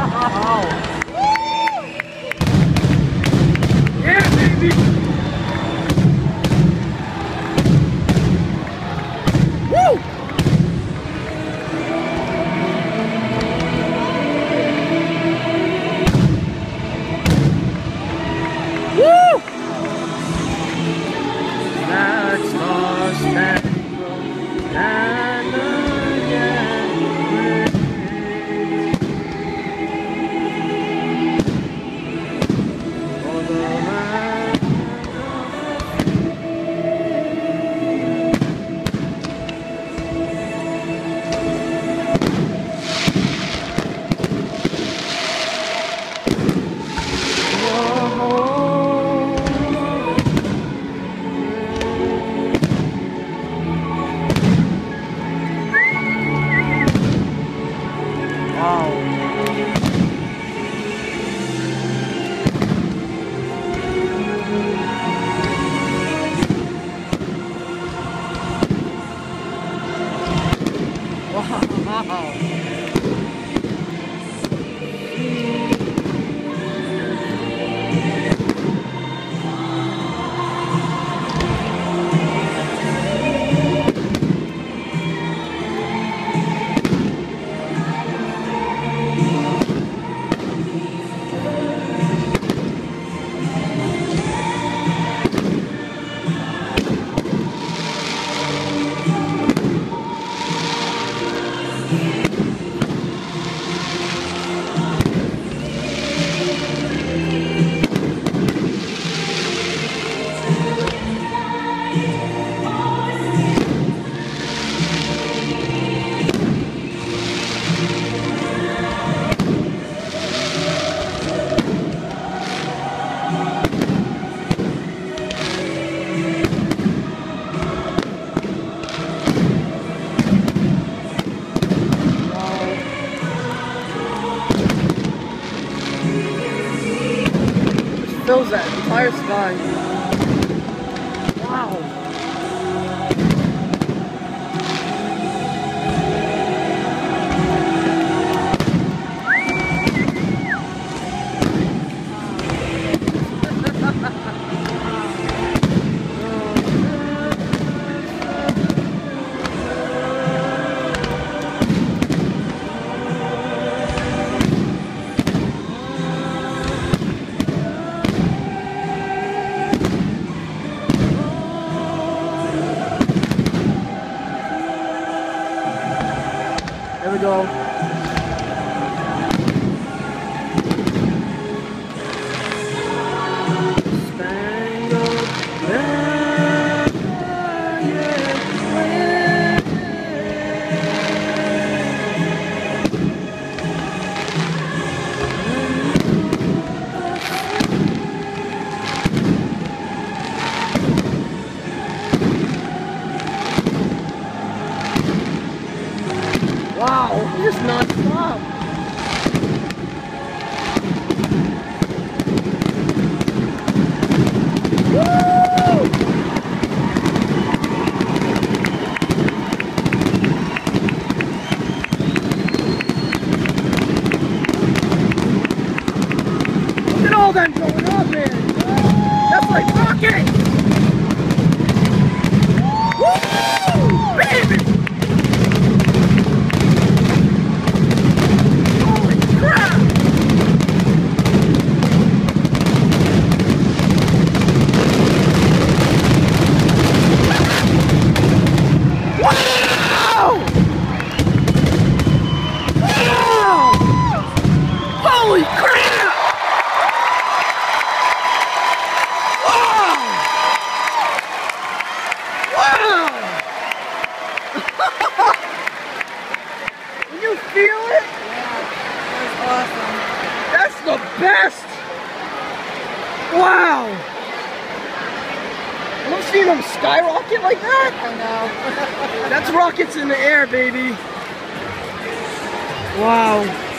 Wow. Oh. Fills that entire sky. There just non-stop. Look at all them feel it? That's awesome. That's the best! Wow! I've seen them skyrocket like that. I know. That's rockets in the air, baby. Wow.